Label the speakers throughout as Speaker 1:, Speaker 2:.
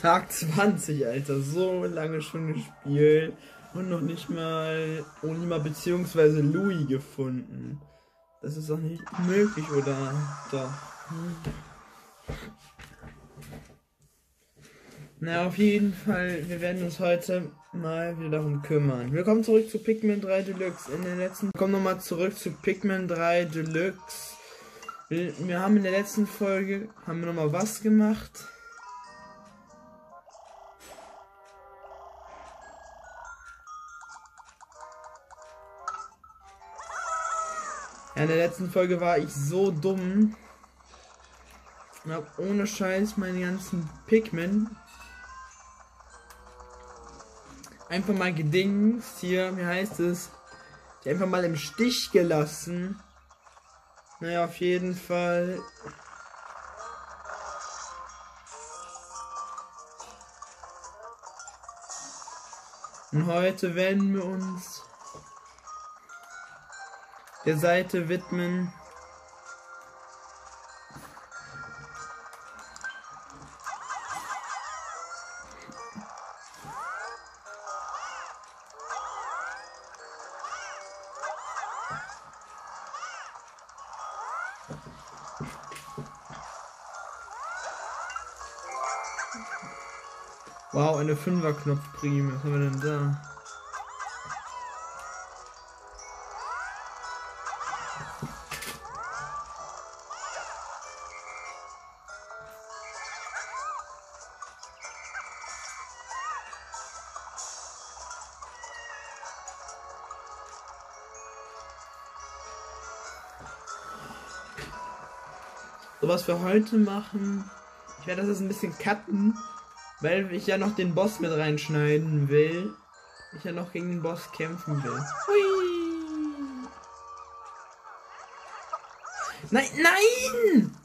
Speaker 1: Tag 20, Alter. So lange schon gespielt. Und noch nicht mal Onima bzw. Louis gefunden. Das ist doch nicht möglich, oder? Doch. Na, auf jeden Fall, wir werden uns heute mal wieder darum kümmern. Willkommen zurück zu Pikmin 3 Deluxe. In der letzten, kommen nochmal zurück zu Pikmin 3 Deluxe. Wir, wir haben in der letzten Folge, haben wir nochmal was gemacht? In der letzten Folge war ich so dumm. Und hab ohne Scheiß meine ganzen Pikmin einfach mal gedingst. Hier, wie heißt es? Die einfach mal im Stich gelassen. Naja, auf jeden Fall. Und heute werden wir uns der Seite widmen. Wow, eine Fünfer-Knopf-Prime. Was haben wir denn da? Was wir heute machen. Ich werde das jetzt ein bisschen cutten, weil ich ja noch den Boss mit reinschneiden will. Ich ja noch gegen den Boss kämpfen will. Hui. Nein, nein!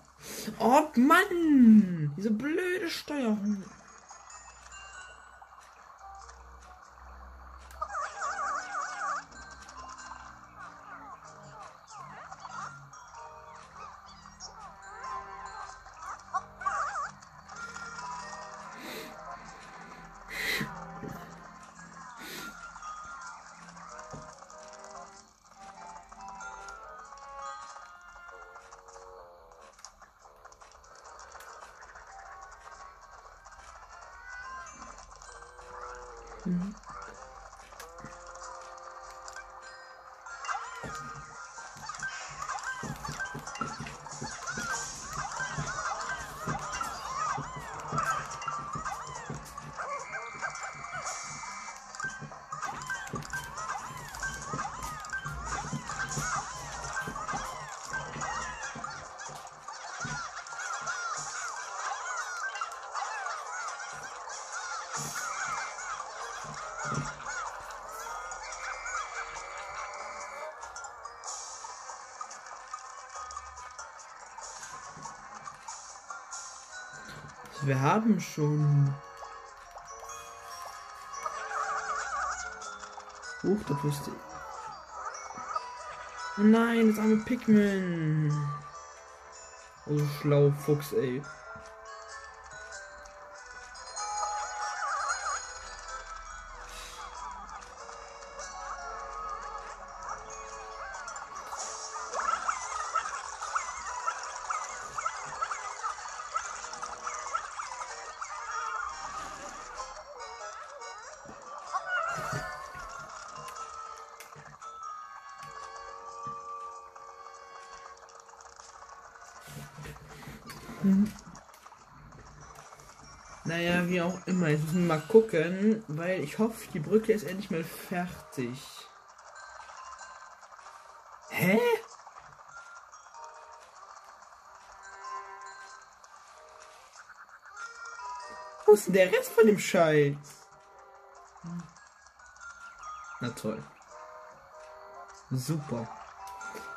Speaker 1: Oh Mann! Diese blöde Steuerung. Wir haben schon. Huch, da wusste ich. Nein, das arme Pikmin. Oh, schlau Fuchs, ey. Gucken, weil ich hoffe, die Brücke ist endlich mal fertig. Hä? Wo ist denn der Rest von dem Scheiß? Na toll. Super.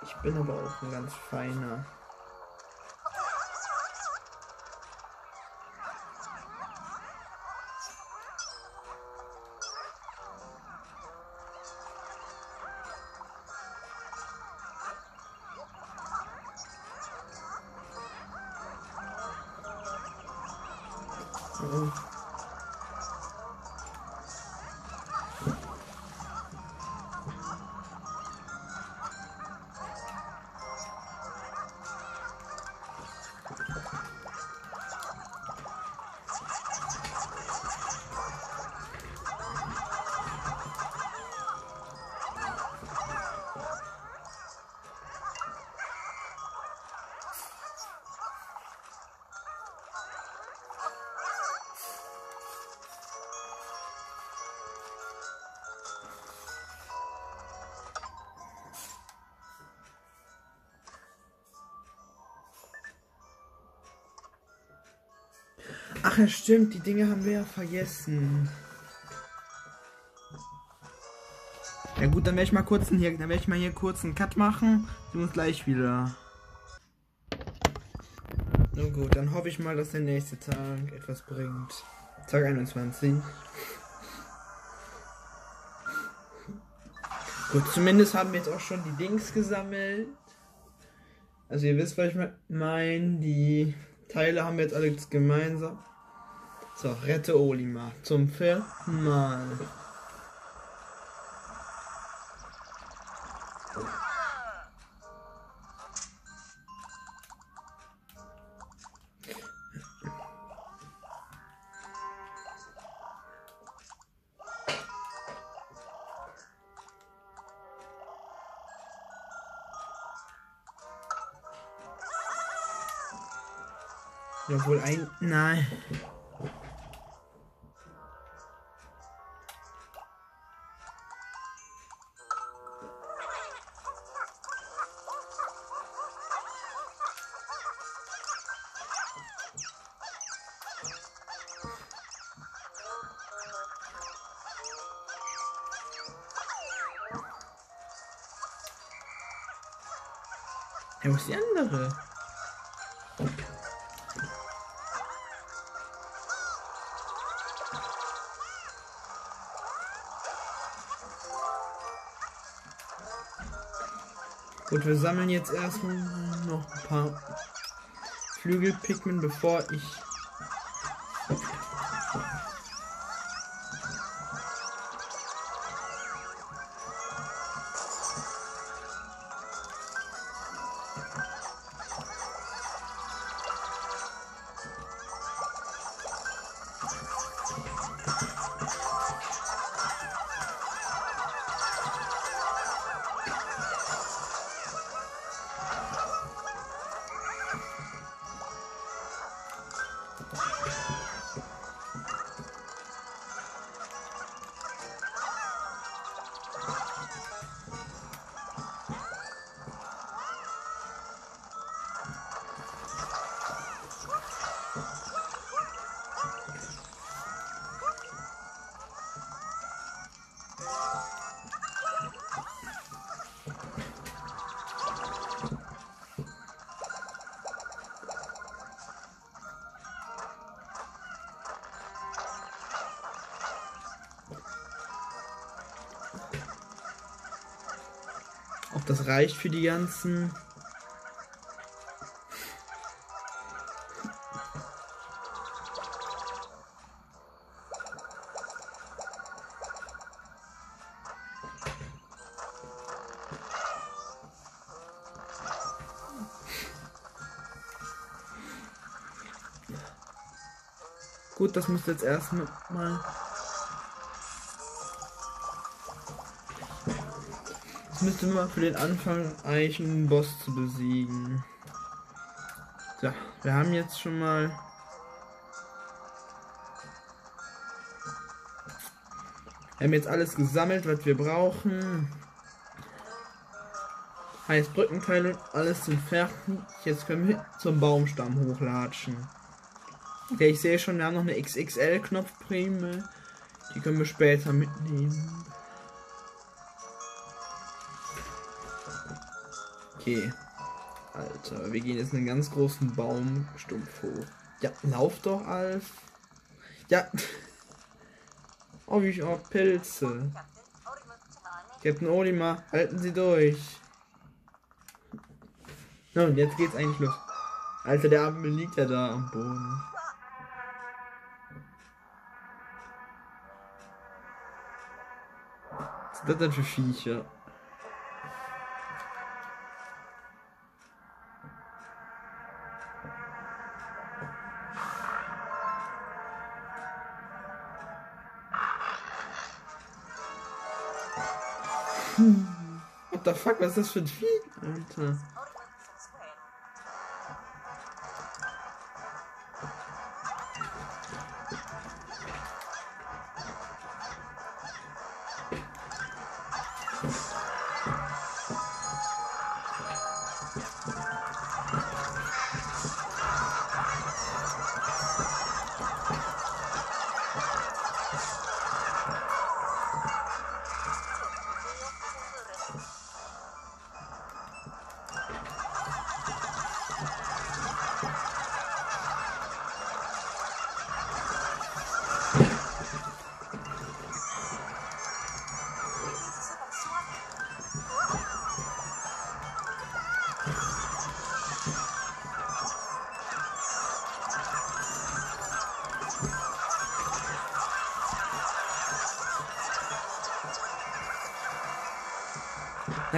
Speaker 1: Ich bin aber auch ein ganz feiner. Ach ja, stimmt, die Dinge haben wir ja vergessen. Ja gut, dann werde ich mal kurz hier, dann werde ich mal hier kurz einen Cut machen. Sie uns gleich wieder. Nun gut, dann hoffe ich mal, dass der nächste Tag etwas bringt. Tag 21. Gut, zumindest haben wir jetzt auch schon die Dings gesammelt. Also ihr wisst, was ich meine. Die Teile haben wir jetzt alle gemeinsam. So, rette Olima zum vierten Mal. Obwohl ein. Nein. Ist die andere? Gut, wir sammeln jetzt erstmal noch ein paar Flügelpigmen, bevor ich das reicht für die ganzen. Gut, das müsste jetzt erstmal müsste man für den Anfang eigentlich einen Boss zu besiegen. Ja, wir haben jetzt schon mal. Wir haben jetzt alles gesammelt, was wir brauchen. Heißt Brückenteile und alles sind fertig. Jetzt können wir zum Baumstamm hochlatschen. Okay, ich sehe schon, wir haben noch eine XXL-Knopfprämie. Die können wir später mitnehmen. Okay. Alter, wir gehen jetzt einen ganz großen Baum stumpf hoch. Ja, lauf doch, Alf. Ja. Oh, wie ich auch Pilze. Captain Olima, halten Sie durch. So, und jetzt geht's eigentlich los. Alter, der Ampel liegt ja da am Boden. Was sind das denn für Viecher? What the fuck, was ist das für ein Vieh? Alter.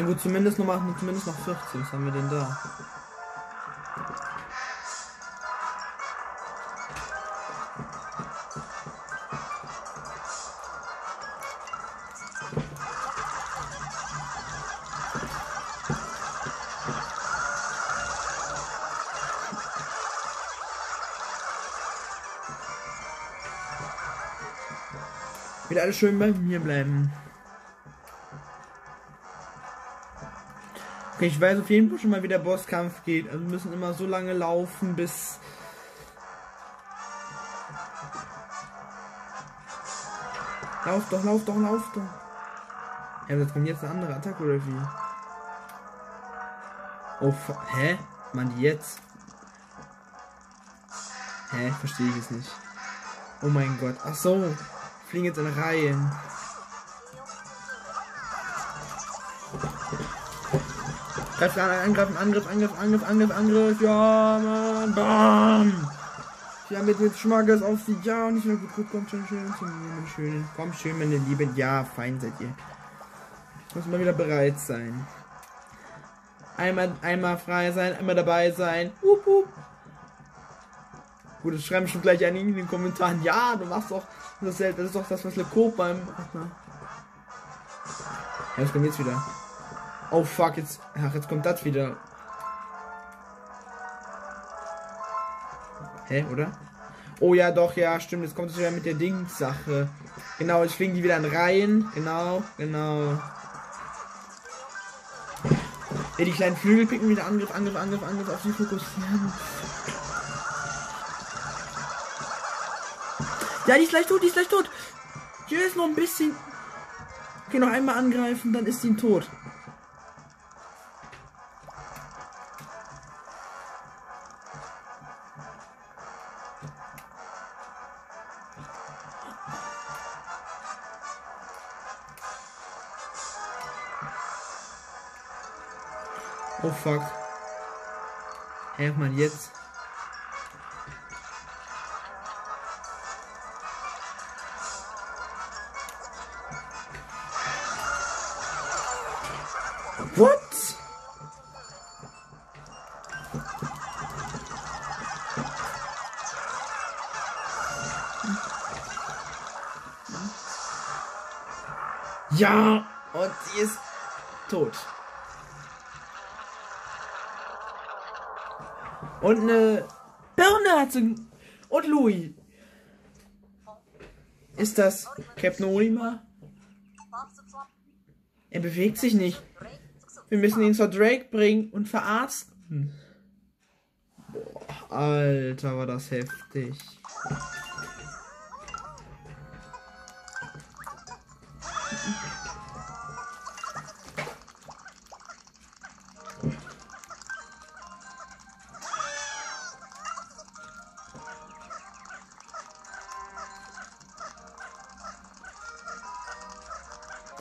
Speaker 1: Na gut, zumindest noch machen zumindest noch 14. Was haben wir denn da? Wieder alles schön bei mir bleiben. Okay, ich weiß auf jeden Fall schon mal, wie der Bosskampf geht. Also wir müssen immer so lange laufen, bis... Lauf doch, lauf doch, lauf doch. Ja, das kommt jetzt eine andere Attacke oder wie? Oh, hä? Man, jetzt? Hä? Verstehe ich es nicht. Oh mein Gott. Ach so. Fliegen jetzt in Reihen. Greif an, angreifen, Angriff, Angriff, Angriff, Angriff, Angriff. Ja, Mann. Bam. Ja, mit dem Schmackes auf sie. Ja, nicht mehr gut. Gut, kommt schon schön zu mir, schön. Komm schön, meine Lieben. Ja, fein seid ihr. Muss mal wieder bereit sein. Einmal, einmal frei sein, einmal dabei sein. Wup, wup. Gut, das schreiben schon gleich einige in den Kommentaren. Ja, du machst doch das, ist doch das, was Le Coop beim. Ja, das kommt jetzt wieder. Oh fuck, jetzt. Ach, jetzt kommt das wieder. Hä, oder? Oh ja, doch, ja, stimmt. Jetzt kommt es wieder mit der Dings-Sache. Genau, jetzt fliegen die wieder in Reihen. Genau, genau. Ja, die kleinen Flügel picken wieder Angriff, Angriff, Angriff, Angriff auf sie fokussieren. Ja, die ist gleich tot, die ist gleich tot. Hier ist noch ein bisschen. Okay, noch einmal angreifen, dann ist sie tot. Oh fuck. Helf mal jetzt. What? Ja, und sie ist tot. Und eine Birne hat sie. Und Louis. Ist das Captain Olimar? Er bewegt sich nicht. Wir müssen ihn zur Drake bringen und verarzten. Boah, Alter, war das heftig.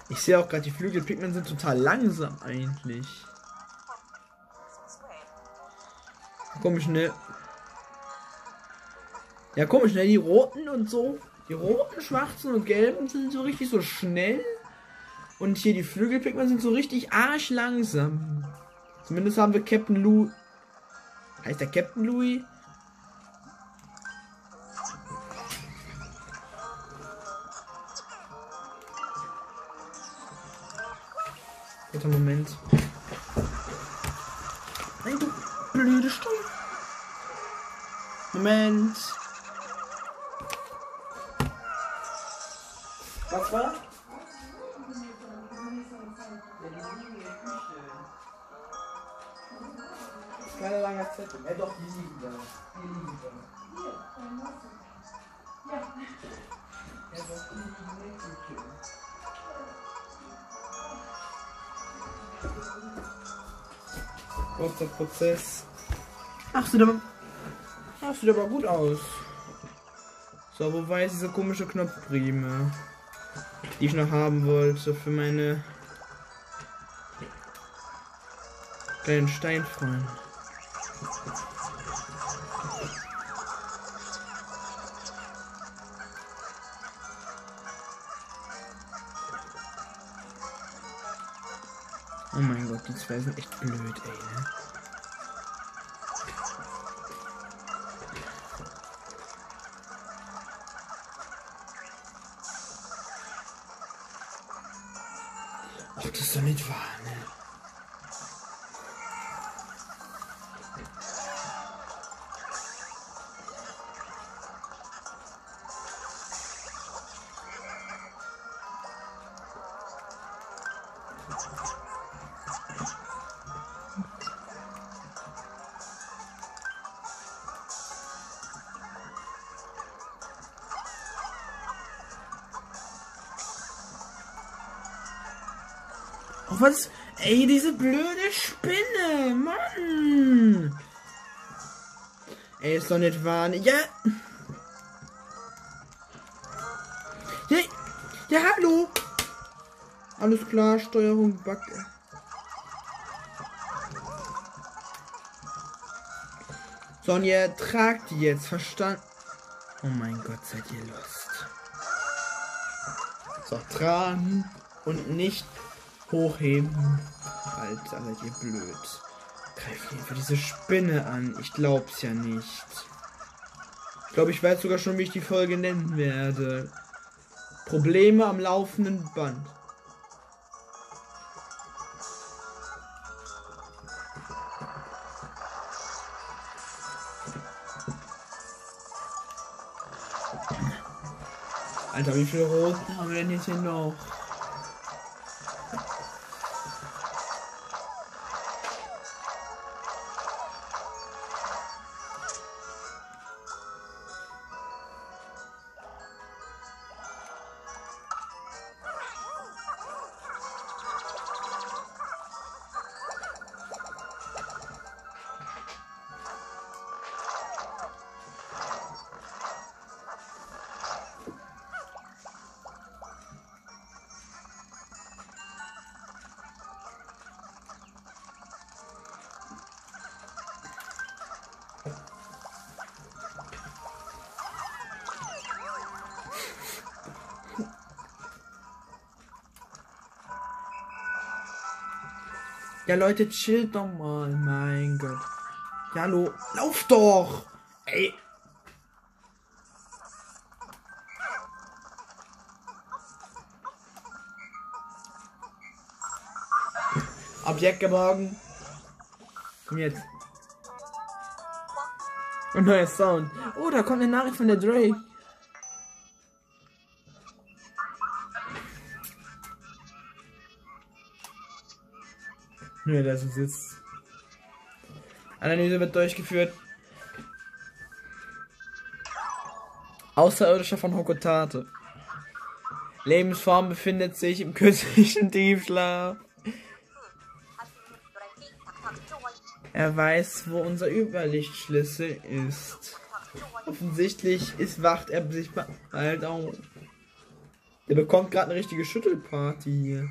Speaker 1: Ich sehe auch gerade, die Flügel Pikmin sind total langsam eigentlich. Komisch, ne? Ja, komisch, ne? Die roten und so. Die roten, schwarzen und gelben sind so richtig so schnell. Und hier die Flügelpigmen sind so richtig arschlangsam. Zumindest haben wir Captain Lou. Heißt der Captain Louis? Moment. Was war? Keine lange Zettel. Ja doch, die liegen da. Die liegen da. Ja, doch, die liegen in der Küche. Kurzer Prozess. Ach, sieht aber. Ach, sieht aber gut aus. So, wo war jetzt diese komische Knopfprime? Die ich noch haben wollte für meine kleinen Steinfreunde. Oh mein Gott, die zwei sind echt blöd, ey, ne? Oh, was? Ey, diese blöde Spinne, Mann! Ey, ist doch nicht wahr. Ja! Ja, ja hallo! Alles klar, Steuerung Backe. Sonja, tragt die jetzt, verstanden? Oh mein Gott, seid ihr lost. So, tragen und nicht hochheben. Alter, seid ihr blöd. Greift ihr diese Spinne an. Ich glaub's ja nicht. Ich glaube, ich weiß sogar schon, wie ich die Folge nennen werde. Probleme am laufenden Band. Alter, wie viele Roten haben wir denn jetzt hier noch? Ja, Leute, chillt doch mal. Mein Gott. Ja, hallo. Lauf doch! Ey. Objekt geborgen. Komm jetzt. Und neuer Sound. Oh, da kommt eine Nachricht von der Drake. Nö, das ist jetzt. Analyse wird durchgeführt. Außerirdischer von Hokotate. Lebensform befindet sich im künstlichen Tiefschlaf. Er weiß, wo unser Überlichtschlüssel ist. Offensichtlich ist wacht er sich bald auf. Der bekommt gerade eine richtige Schüttelparty hier.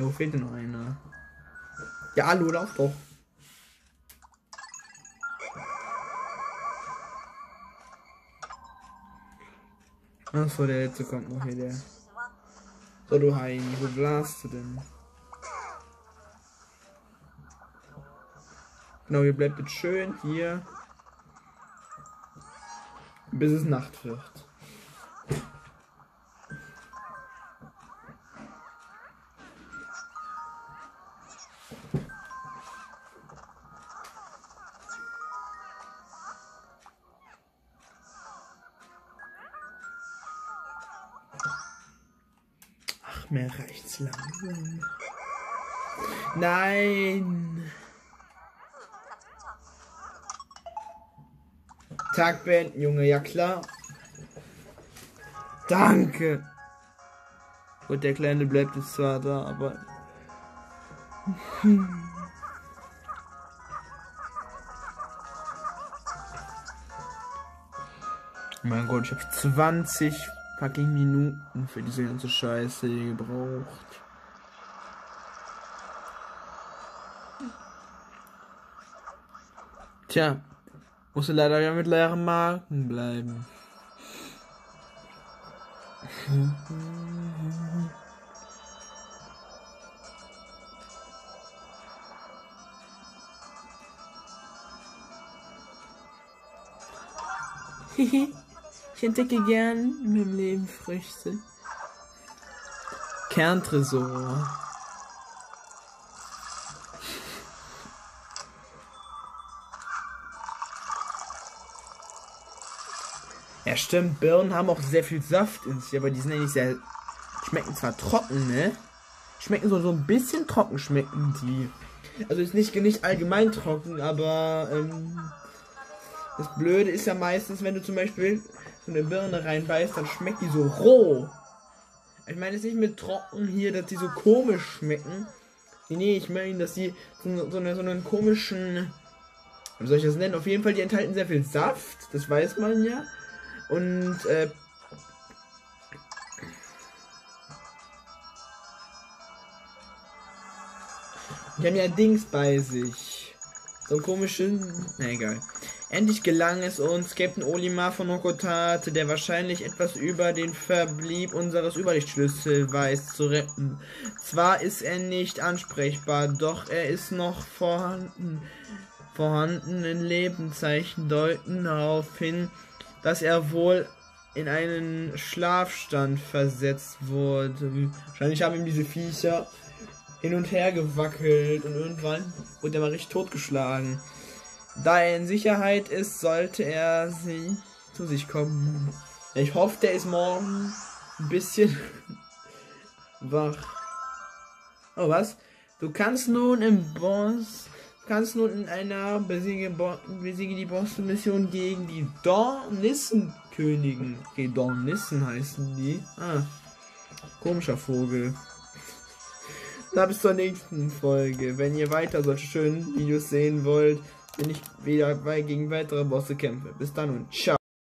Speaker 1: Ja, wo fehlt noch einer? Ja, hallo, lauf doch. Achso, der letzte kommt noch hier, der. So, du Heini, wo blasst du denn? Genau, ihr bleibt jetzt schön hier. Bis es Nacht wird. Mir reicht's langsam. Nein! Tag beenden, Junge, ja klar. Danke. Und der Kleine bleibt jetzt zwar da, aber. mein Gott, ich habe 20 fucking Minuten für diese ganze Scheiße gebraucht. Tja, musste leider ja mit leeren Marken bleiben. ich entdecke gern in meinem Leben Früchte. Kerntresor. Ja, stimmt. Birnen haben auch sehr viel Saft in sich, aber die sind ja nicht sehr. Schmecken zwar trocken, ne? Schmecken so, so ein bisschen trocken, schmecken die. Also ist nicht, nicht allgemein trocken, aber ähm, das Blöde ist ja meistens, wenn du zum Beispiel so eine Birne reinbeißt, dann schmeckt die so roh. Ich meine es nicht mit trocken hier, dass die so komisch schmecken. Nee, ich meine, dass die so, so, eine, so einen komischen. Wie soll ich das nennen? Auf jeden Fall, die enthalten sehr viel Saft, das weiß man ja. Und äh, die haben ja Dings bei sich. So einen komischen. Na egal. Endlich gelang es uns, Captain Olimar von Okotate, der wahrscheinlich etwas über den Verblieb unseres Überlichtschlüssel weiß, zu retten. Zwar ist er nicht ansprechbar, doch er ist noch vorhanden. Vorhandene Lebenszeichen deuten darauf hin, dass er wohl in einen Schlafstand versetzt wurde. Wahrscheinlich haben ihm diese Viecher hin und her gewackelt und irgendwann wurde er mal richtig totgeschlagen. Da er in Sicherheit ist, sollte er sie zu sich kommen. Ich hoffe, der ist morgen ein bisschen wach. Oh, was? Du kannst nun im Boss kannst nun in einer besiege, Bo besiege die Boss-Mission gegen die Dornissenkönigen. Okay, Dornissen heißen die. Ah, komischer Vogel. Na, bis zur nächsten Folge. Wenn ihr weiter solche schönen Videos sehen wollt, wenn ich wieder bei gegen weitere Bosse kämpfe. Bis dann und ciao.